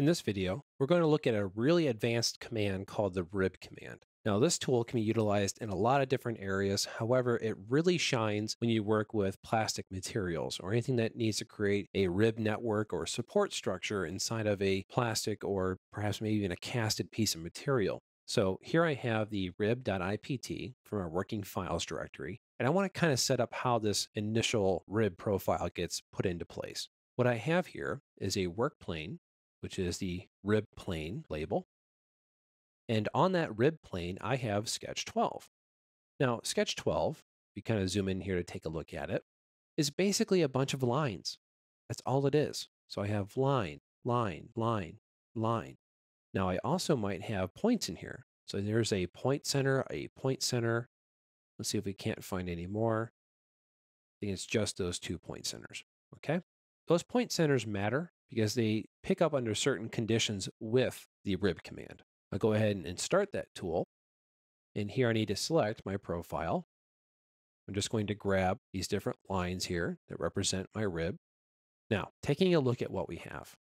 In this video, we're going to look at a really advanced command called the rib command. Now, this tool can be utilized in a lot of different areas. However, it really shines when you work with plastic materials or anything that needs to create a rib network or support structure inside of a plastic or perhaps maybe even a casted piece of material. So here I have the rib.ipt from our working files directory, and I want to kind of set up how this initial rib profile gets put into place. What I have here is a work plane which is the rib plane label. And on that rib plane, I have sketch 12. Now, sketch 12, you kind of zoom in here to take a look at it, is basically a bunch of lines. That's all it is. So I have line, line, line, line. Now I also might have points in here. So there's a point center, a point center. Let's see if we can't find any more. I think it's just those two point centers. Okay. Those point centers matter because they pick up under certain conditions with the rib command. I'll go ahead and start that tool. And here I need to select my profile. I'm just going to grab these different lines here that represent my rib. Now, taking a look at what we have,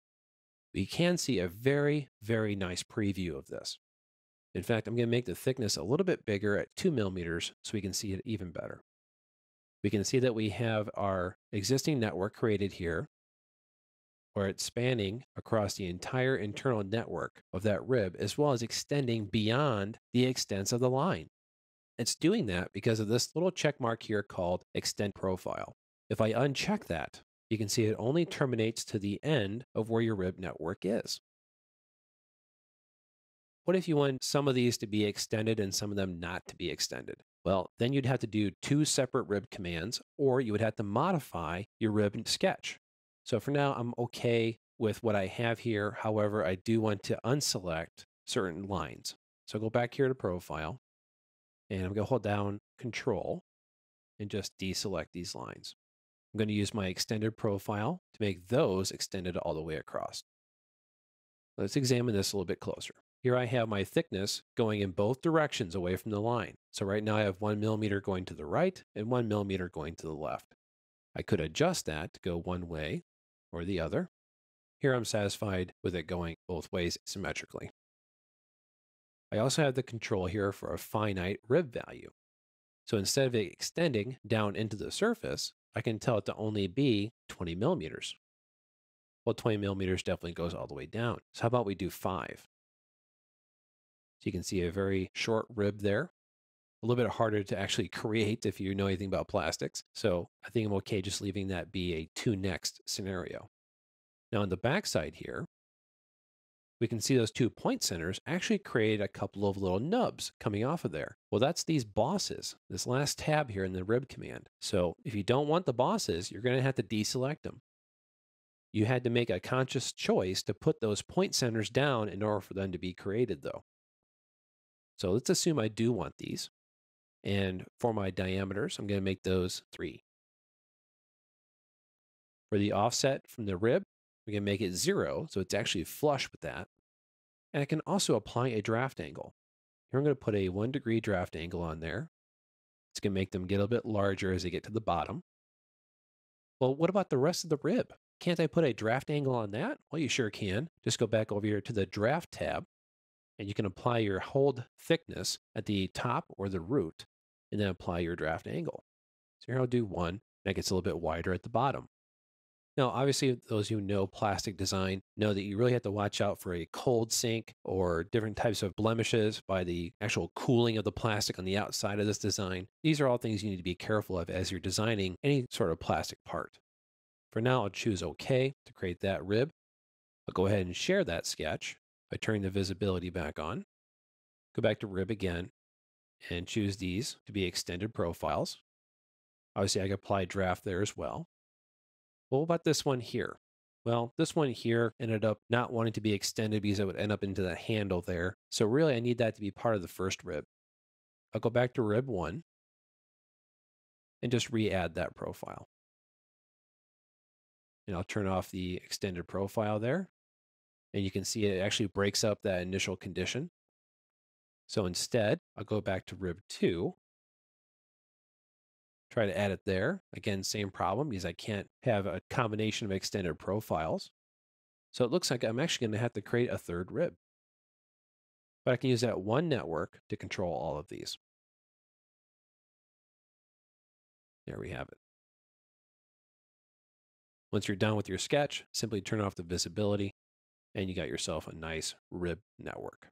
we can see a very, very nice preview of this. In fact, I'm going to make the thickness a little bit bigger at two millimeters so we can see it even better. We can see that we have our existing network created here where it's spanning across the entire internal network of that rib, as well as extending beyond the extents of the line. It's doing that because of this little check mark here called Extend Profile. If I uncheck that, you can see it only terminates to the end of where your rib network is. What if you want some of these to be extended and some of them not to be extended? Well, then you'd have to do two separate rib commands, or you would have to modify your rib sketch. So for now, I'm okay with what I have here. However, I do want to unselect certain lines. So go back here to profile and I'm going to hold down control and just deselect these lines. I'm going to use my extended profile to make those extended all the way across. Let's examine this a little bit closer. Here I have my thickness going in both directions away from the line. So right now I have one millimeter going to the right and one millimeter going to the left. I could adjust that to go one way or the other. Here I'm satisfied with it going both ways symmetrically. I also have the control here for a finite rib value. So instead of it extending down into the surface, I can tell it to only be 20 millimeters. Well, 20 millimeters definitely goes all the way down. So how about we do five? So you can see a very short rib there. A little bit harder to actually create if you know anything about plastics. So I think I'm okay just leaving that be a two next scenario. Now on the backside here, we can see those two point centers actually create a couple of little nubs coming off of there. Well, that's these bosses, this last tab here in the rib command. So if you don't want the bosses, you're going to have to deselect them. You had to make a conscious choice to put those point centers down in order for them to be created though. So let's assume I do want these. And for my diameters, I'm going to make those three. For the offset from the rib, we can make it zero, so it's actually flush with that. And I can also apply a draft angle. Here I'm going to put a one degree draft angle on there. It's going to make them get a bit larger as they get to the bottom. Well, what about the rest of the rib? Can't I put a draft angle on that? Well, you sure can. Just go back over here to the draft tab and you can apply your hold thickness at the top or the root and then apply your draft angle. So here I'll do one, that gets a little bit wider at the bottom. Now, obviously, those of you who know plastic design know that you really have to watch out for a cold sink or different types of blemishes by the actual cooling of the plastic on the outside of this design. These are all things you need to be careful of as you're designing any sort of plastic part. For now, I'll choose OK to create that rib. I'll go ahead and share that sketch by turning the visibility back on. Go back to rib again and choose these to be extended profiles. Obviously, I can apply draft there as well. Well, what about this one here? Well, this one here ended up not wanting to be extended because it would end up into that handle there. So really, I need that to be part of the first rib. I'll go back to rib one and just re-add that profile. And I'll turn off the extended profile there. And you can see it actually breaks up that initial condition. So instead, I'll go back to rib 2, try to add it there. Again, same problem because I can't have a combination of extended profiles. So it looks like I'm actually going to have to create a third rib. But I can use that one network to control all of these. There we have it. Once you're done with your sketch, simply turn off the visibility and you got yourself a nice rib network.